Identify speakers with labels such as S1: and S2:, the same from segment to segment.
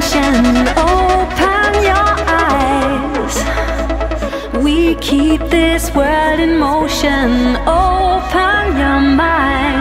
S1: sunshine. Open your eyes. We keep this world in motion. Open your mind.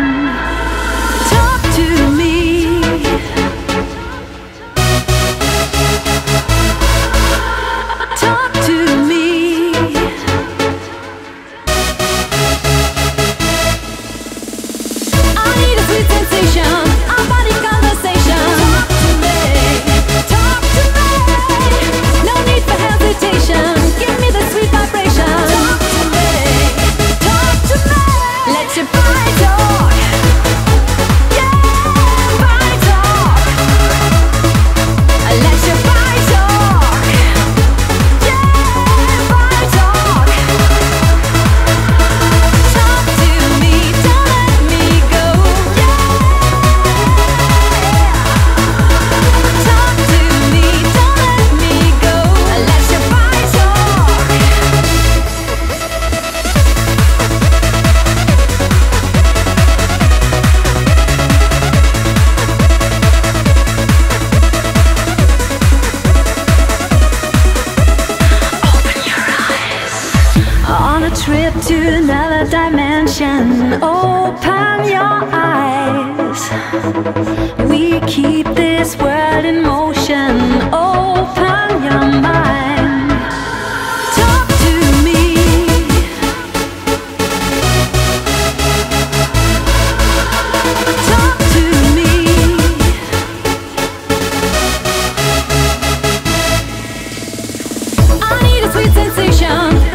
S1: To another dimension. Open your eyes. We keep this world in motion. Open your mind. Talk to me. Talk to me. I need a sweet sensation.